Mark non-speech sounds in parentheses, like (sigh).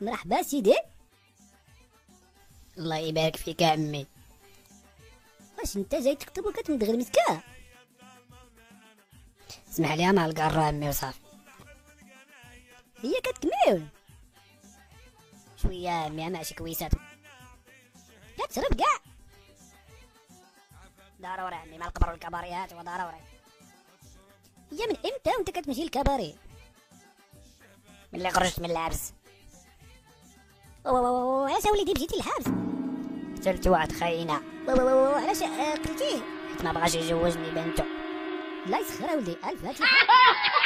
مرحبا سيدي. الله يبارك فيك يا عمي. واش انت جاي تكتب وكتمدغل مسكا اسمح لي مع القارة عمي وصافي. هي كتكمل. شوية عمي مع شي كويسات كتشرب كاع. ضروري عمي مع القبر والكباريات وضروري هي من إمتى وأنت كتمشي للكباري؟ ملي خرجت من الحبس علاش وليدي مشيتي للحبس قتلت واحد خاينة. علاش قتلتيه؟ حيت ما بغاش يجوزني بنتو لا يسخر ولدي. ألف هاتي (laughs)